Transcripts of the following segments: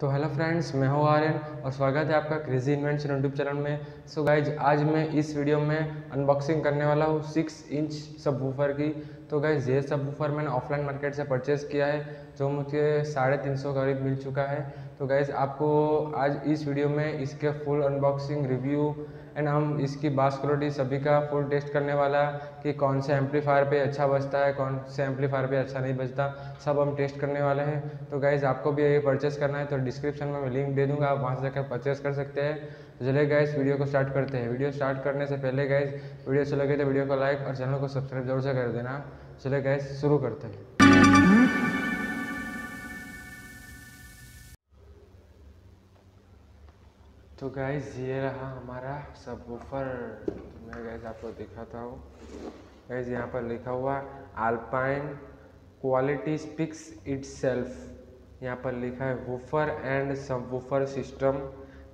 तो hello friends, मैं हूँ आर्यन और स्वागत है आपका क्रेजी इन्वेंशन यूट्यूब चैनल में। सो so गाइज़ आज मैं इस वीडियो में अनबॉक्सिंग करने वाला हूँ सिक्स इंच सब वूफर की। तो गाइज़ ये सब वूफर मैंने ऑफलाइन मार्केट से परचेज़ किया है, जो मुझे साढ़े तीन सौ करीब मिल चुका है। तो गाइज़ आपको आज इस वीडियो में इसके फुल अनबॉक्सिंग रिव्यू एंड हम इसकी बास क्वालिटी सभी का फुल टेस्ट करने वाला कि कौन से एम्पलीफायर पे अच्छा बजता है, कौन से एम्पलीफायर पे अच्छा नहीं बजता, सब हम टेस्ट करने वाले हैं। तो गाइज़ आपको भी ये परचेस करना है तो डिस्क्रिप्शन में मैं लिंक दे दूँगा, आप वहाँ से जाकर परचेस कर सकते हैं। तो चलिए गाइज़ वीडियो को स्टार्ट करते हैं। वीडियो स्टार्ट करने से पहले गाइज़ वीडियो अच्छी लगे तो वीडियो को लाइक और चैनल को सब्सक्राइब ज़रूर से कर देना। चलिए गाइज़ शुरू करते हैं। तो गैस ये रहा हमारा सब वूफर तो मैं गैस आपको दिखाता हूँ। गैस यहाँ पर लिखा हुआ Alpine quality speaks itself यहाँ पर लिखा है woofer and subwoofer system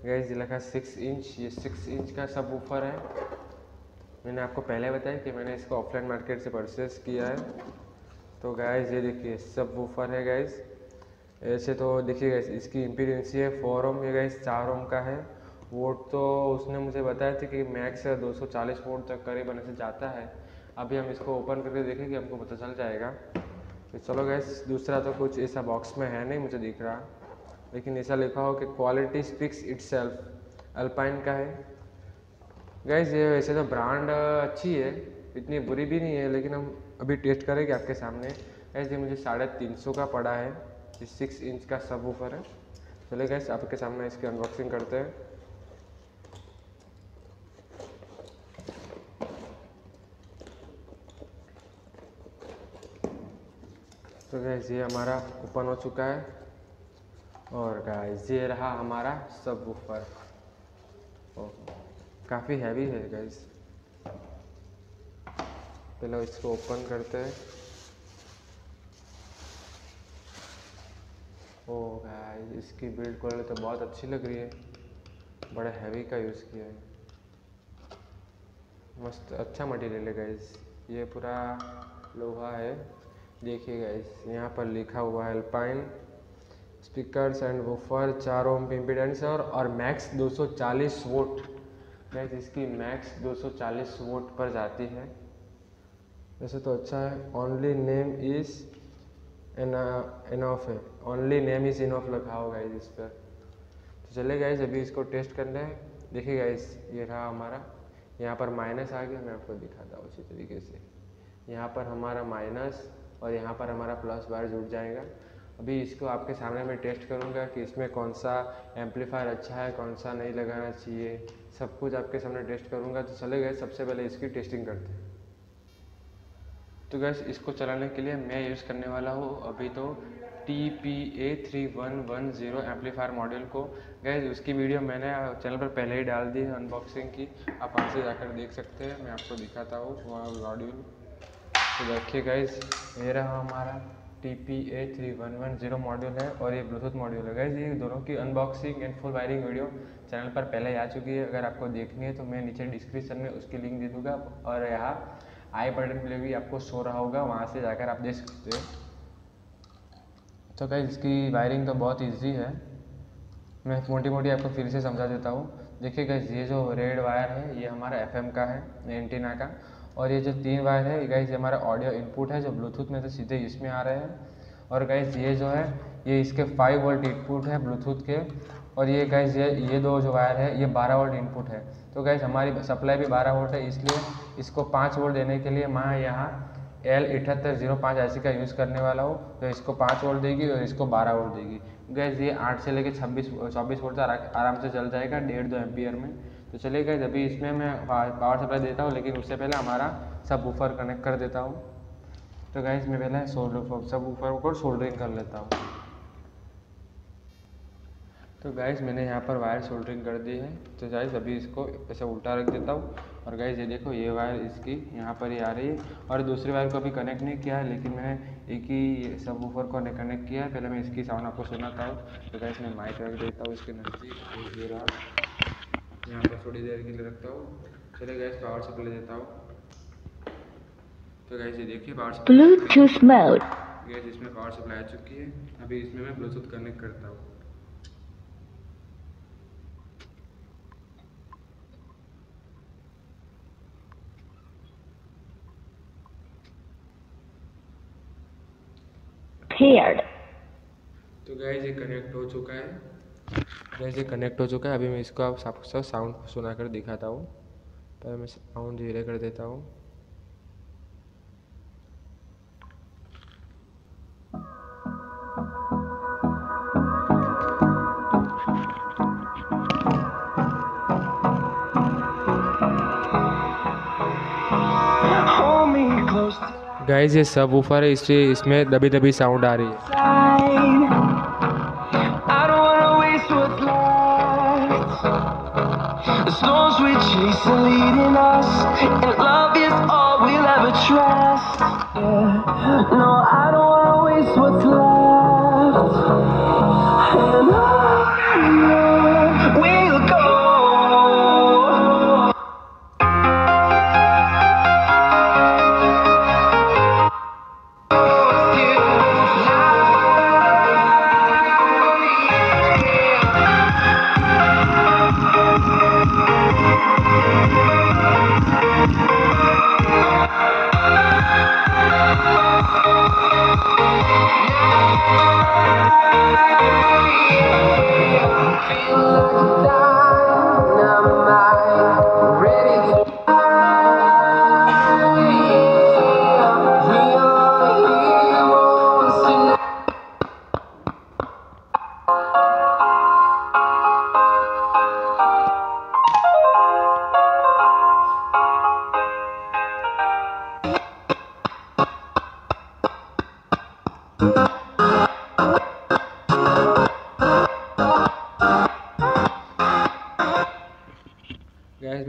guys ये लिखा सिक्स इंच ये सिक्स इंच का सब वूफर है। मैंने आपको पहले बताया कि मैंने इसको ऑफलाइन मार्केट से परचेस किया है। तो गैस ये देखिए सब वूफर है गैस ऐसे तो देखिए गैस इसकी इम्पीडेंसी है फोर ओम ये गैस चार ओम का है। वोट तो उसने मुझे बताया था कि मैक्स 240 वोट तक करीबन ऐसे जाता है। अभी हम इसको ओपन करके देखेंगे, हमको पता चल जाएगा। तो चलो गैस दूसरा तो कुछ ऐसा बॉक्स में है नहीं, मुझे दिख रहा। लेकिन ऐसा लिखा हो कि quality speaks itself Alpine का है। गैस ये वैसे तो ब्रांड अच्छी है, इतनी बुरी भी नहीं है, लेकिन हम अभी टेस्ट करेंगे आपके सामने। गैस ये मुझे साढ़े तीन सौ का पड़ा है। ये सिक्स इंच का सब ऊपर है। चलिए गैस आपके सामने इसकी अनबॉक्सिंग करते हैं। तो गैस ये हमारा ओपन हो चुका है। और गैस ये रहा हमारा सब ऊपर काफ़ी हैवी है गैस चलो इसको ओपन करते हैं। ओ गाइस इसकी बिल्ड क्वालिटी तो बहुत अच्छी लग रही है। बड़ा हैवी का यूज़ किया है। मस्त अच्छा मटेरियल है गाइस ये पूरा लोहा है। देखिए गाइस यहाँ पर लिखा हुआ है अल्पाइन स्पीकर्स एंड वूफर चार ओम इम्पीडेंस और और मैक्स 240 वोट गाइस इसकी मैक्स 240 वोट पर जाती है। वैसे तो अच्छा है। ओनली नेम इज़ इनऑफ है। ओनली नेम इज़ इनऑफ लिखा होगा इस पर। तो चले गाइस अभी इसको टेस्ट करना है। देखिए गाइस ये रहा हमारा। यहाँ पर माइनस आ गया, मैं आपको दिखाता हूँ उसी तरीके से। यहाँ पर हमारा माइनस और यहाँ पर हमारा प्लस बार जुड़ जाएगा। अभी इसको आपके सामने मैं टेस्ट करूँगा कि इसमें कौन सा एम्पलीफायर अच्छा है, कौन सा नहीं लगाना चाहिए। सब कुछ आपके सामने टेस्ट करूँगा। तो चले गए सबसे पहले इसकी टेस्टिंग करते हैं। तो गैस इसको चलाने के लिए मैं यूज़ करने वाला हूँ अभी तो T P A three one one zero amplifier model को। गैस उसकी वीडियो मैंने चैनल पर पहले ही डाल दी है अनबॉक्सिंग की। आप वहाँ से जाकर देख सकते हैं, मैं आपको दिखाता हूँ वहाँ मॉड्यूल तो देखिए गैस ये रहा हमारा T P A three one one zero module है और ये ब्लूटूथ मॉड्यूल है। गैस ये दोनों की unboxing and full wiring video channel पर पहले ही आ चुकी है। अगर आपको देखनी है तो मैं नीचे डिस्क्रिप्शन में उसकी लिंक दे दूँगा। और यहाँ आई बटन पे भी आपको शो रहा होगा, वहाँ से जाकर आप देख सकते हो। तो गाइज़ इसकी वायरिंग तो बहुत ईजी है। मैं मोटी मोटी आपको फिर से समझा देता हूँ। देखिए गाइज़ ये जो रेड वायर है, ये हमारा एफएम का है एंटीना का। और ये जो तीन वायर है गाइज़ ये हमारा ऑडियो इनपुट है, जो ब्लूटूथ में से सीधे इसमें आ रहे हैं। और गाइज़ ये जो है, ये इसके फाइव वोल्ट इनपुट है ब्लूटूथ के। और ये गैस ये ये दो जो वायर है, ये बारह वोल्ट इनपुट है। तो गैस हमारी सप्लाई भी बारह वोल्ट है, इसलिए इसको पाँच वोल्ट देने के लिए मैं यहाँ एल अठहत्तर ज़ीरो पाँच ऐसी का यूज़ करने वाला हूँ। तो इसको पाँच वोल्ट देगी और इसको बारह वोल्ट देगी। गैस ये आठ से लेकर छब्बीस, चौबीस वोल्ट तक आराम से चल जाएगा डेढ़ दो एम्पियर में। तो चलिए गए अभी इसमें मैं पावर सप्लाई देता हूँ, लेकिन उससे पहले हमारा सब ऊपर कनेक्ट कर देता हूँ। तो गैस मैं पहले सोल्डर सब ऊपर को सोल्डरिंग कर लेता हूँ। तो गैस मैंने यहाँ पर वायर सोल्डरिंग कर दी है। तो गैस अभी इसको ऐसे उल्टा रख देता हूँ। और गैस ये देखो ये वायर इसकी यहाँ पर ही आ रही है। और दूसरी वायर को अभी कनेक्ट नहीं किया है लेकिन मैंने एक ही सब ऊपर को कनेक्ट किया है। पहले मैं इसकी साउंड आपको सुनाता हूँ। तो गैस मैं माइक रख देता हूँ इसके नज़दीक। ये रहा। यहाँ पर थोड़ी देर के लिए रखता हूँ। चले गैस पावर सप्लाई देता हूँ। तो गैस ये देखिए पावर मोड गैस इसमें पावर सप्लाई आ चुकी है। अभी इसमें मैं ब्लूटूथ कनेक्ट करता हूँ। Paired. तो गैस ये कनेक्ट हो चुका है। गैस ये कनेक्ट हो चुका है। अभी मैं इसको आप साफ़ साउंड सुना कर दिखाता हूँ। पहले मैं साउंड धीरे कर देता हूँ। गाइस ये सब ऊपर है इससे इसमें दबी दबी साउंड आ रही है।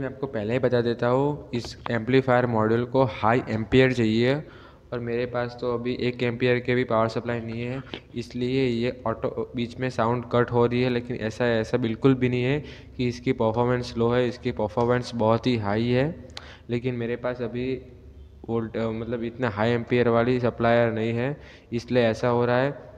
मैं आपको पहले ही बता देता हूँ, इस एम्पलीफायर मॉड्यूल को हाई एम्पियर चाहिए और मेरे पास तो अभी एक एम्पियर के भी पावर सप्लाई नहीं है, इसलिए ये ऑटो बीच में साउंड कट हो रही है, लेकिन ऐसा ऐसा बिल्कुल भी नहीं है कि इसकी परफॉर्मेंस लो है, इसकी परफॉर्मेंस बहुत ही हाई है, लेकिन मेरे पास अभी वोल्ट मतलब इतना हाई एम्पियर वाली सप्लायर नहीं है, इसलिए ऐसा हो रहा है।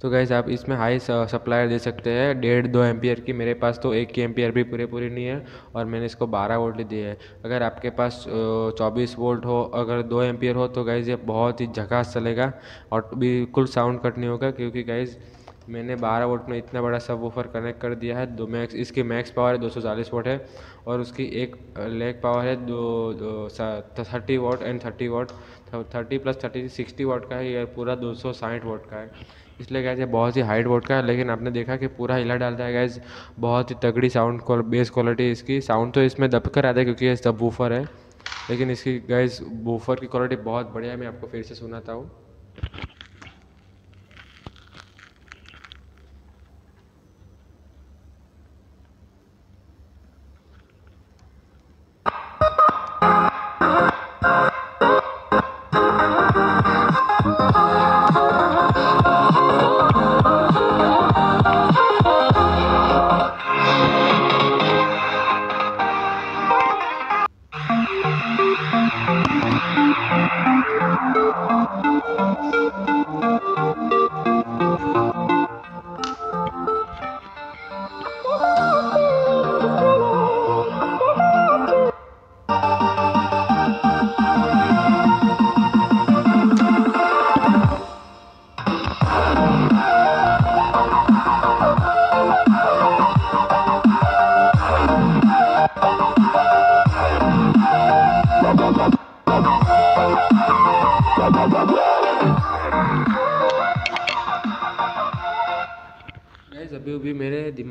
तो गैस आप इसमें हाई सप्लायर दे सकते हैं। डेढ़ दो एम्पियर की मेरे पास तो एक की एम्पियर भी पूरे पूरी नहीं है और मैंने इसको बारह वोल्ट दिए है। अगर आपके पास चौबीस वोल्ट हो, अगर दो एम्पियर हो तो गैस ये बहुत ही झकास चलेगा और बिल्कुल साउंड कट नहीं होगा क्योंकि गैस मैंने 12 वोल्ट में इतना बड़ा सब वूफर कनेक्ट कर दिया है। दो मैक्स इसकी मैक्स पावर है 240 वोट है और उसकी एक लेग पावर है दो, दो thirty watt and thirty watt. Thirty plus thirty sixty watt का है ये पूरा दो सौ साठ वोट का है। इसलिए गैस ये बहुत ही हाइट वोट का है लेकिन आपने देखा कि पूरा हिला डालता है गैस बहुत ही तगड़ी साउंड बेस क्वालिटी इसकी। साउंड तो इसमें दब कर आता है क्योंकि ये सब वूफर है। लेकिन इसकी गैस वूफर की क्वालिटी बहुत बढ़िया है मैं आपको फिर से सुनाता हूँ।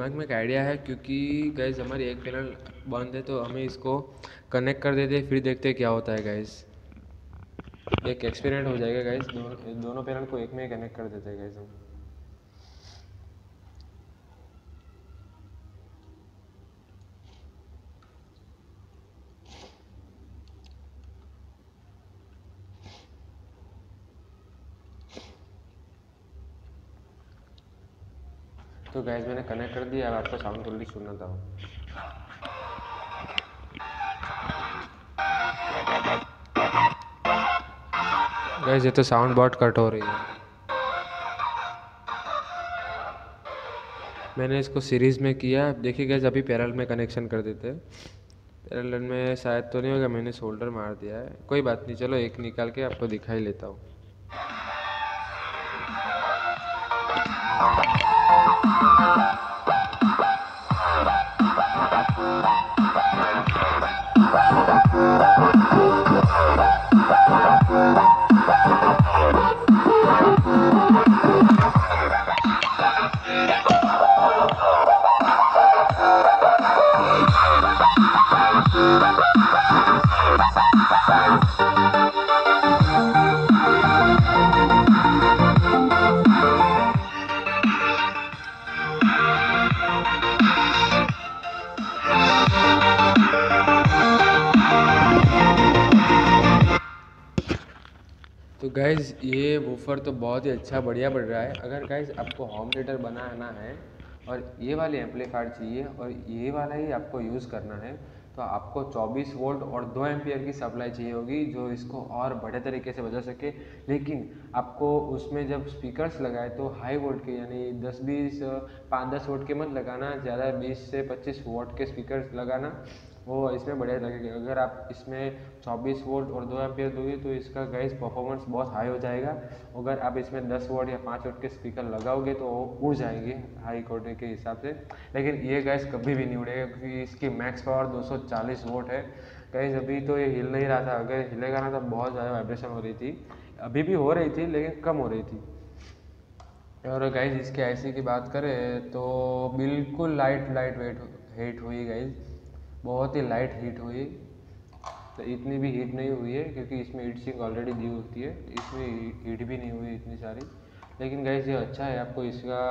दिमाग में एक आइडिया है क्योंकि गैस हमारी एक पैनल बंद है तो हमें इसको कनेक्ट कर देते, फिर देखते क्या होता है गैस एक एक्सपेरिमेंट हो जाएगा गैस दोनों दोनों पैनल को एक में कनेक्ट कर देते हैं गैस हम तो गैस मैंने कनेक्ट कर दिया, अब आपको साउंड क्वालिटी सुनाता हूँ। गैस ये तो साउंड बहुत कट हो रही है। मैंने इसको सीरीज़ में किया। देखिए गैस अभी पैरल में कनेक्शन कर देते पैरल में शायद तो नहीं होगा, मैंने शोल्डर मार दिया है। कोई बात नहीं, चलो एक निकाल के आपको दिखाई लेता हूँ। Thank you. गाइज़ ये वूफर तो बहुत ही अच्छा बढ़िया बढ़ रहा है। अगर गाइज़ आपको होम थिएटर बनाना है और ये वाली एम्पलीफायर चाहिए और ये वाला ही आपको यूज़ करना है तो आपको 24 वोल्ट और 2 एम्पियर की सप्लाई चाहिए होगी, जो इसको और बड़े तरीके से बजा सके। लेकिन आपको उसमें जब स्पीकर्स लगाए तो हाई वोल्ट के, यानी 10 बीस, पाँच दस वोल्ट के मत लगाना, ज़्यादा 20 से 25 वोल्ट के स्पीकर्स लगाना। वो इसमें बढ़िया लगेगा अगर आप इसमें 24 वोल्ट और 2 एम्पियर दोगे तो इसका गैस परफॉर्मेंस बहुत हाई हो जाएगा। अगर आप इसमें 10 वोल्ट या 5 वोल्ट के स्पीकर लगाओगे तो वो उड़ जाएँगे हाई क्वालिटी के हिसाब से। लेकिन ये गैस कभी भी नहीं उड़ेगा क्योंकि इसकी मैक्स पावर 240 वोल्ट है। गैस अभी तो ये हिल नहीं रहा था। अगर हिलेगा ना तो बहुत ज़्यादा वाइब्रेशन हो रही थी। अभी भी हो रही थी लेकिन कम हो रही थी। और गाइज़ इसके आईसी की बात करें तो बिल्कुल लाइट लाइट वेट हीट हुई गाइज़ बहुत ही लाइट हीट हुई। तो इतनी भी हीट नहीं हुई है, क्योंकि इसमें हीट सिंक ऑलरेडी दी होती है। इसमें हीट भी नहीं हुई इतनी सारी। लेकिन गैस ये अच्छा है, आपको इसका,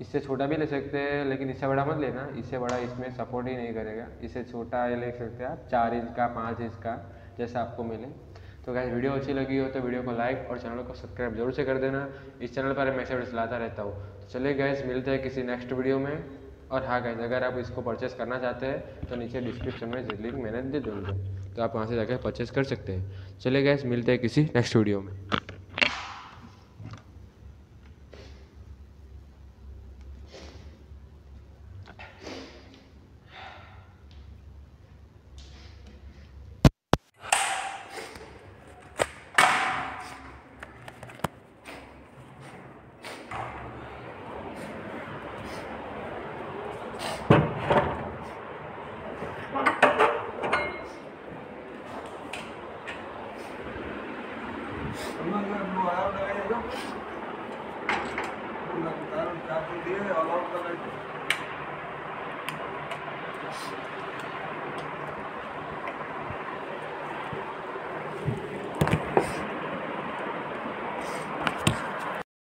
इससे छोटा भी ले सकते हैं, लेकिन इससे बड़ा मत लेना। इससे बड़ा इसमें सपोर्ट ही नहीं करेगा। इससे छोटा ले सकते हैं आप, चार इंच का, पाँच इंच का, जैसा आपको मिले। तो गैस वीडियो अच्छी लगी हो तो वीडियो को लाइक और चैनल को सब्सक्राइब ज़रूर से कर देना। इस चैनल पर मैं चलाता रहता हूँ। तो चलिए गैस मिलते हैं किसी नेक्स्ट वीडियो में। और हाँ गाइज़ अगर आप इसको परचेस करना चाहते हैं तो नीचे डिस्क्रिप्शन में लिंक मैंने दे दूँगा। तो आप वहाँ से जाकर परचेस कर सकते हैं। चले गए मिलते हैं किसी नेक्स्ट वीडियो में।